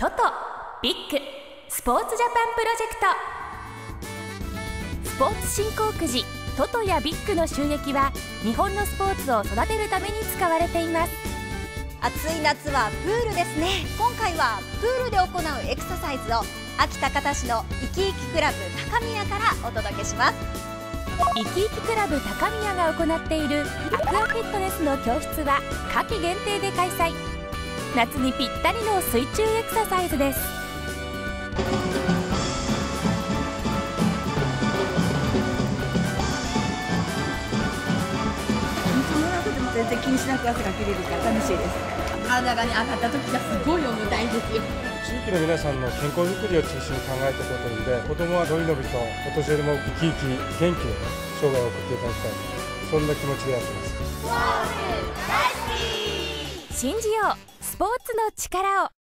トトビッグスポーツジャパンプロジェクト。スポーツ振興くじトトやビッグの収益は日本のスポーツを育てるために使われています。暑い夏はプールですね。今回はプールで行うエクササイズを秋田方市のいきいきクラブ高宮からお届けします。いきいきクラブ高宮が行っているアクアフィットネスの教室は夏季限定で開催夏にぴったりの水中エクササイズです。水の中でも全然気にしなく汗が切れるから楽しいです。体がね上がった時がすごい重たいんですよ。地域の皆さんの健康づくりを中心に考えていくことで子どもはのびのびとお年寄りも生き生き元気に生涯を送っていただきたいそんな気持ちでやってます信じようスポーツの力を。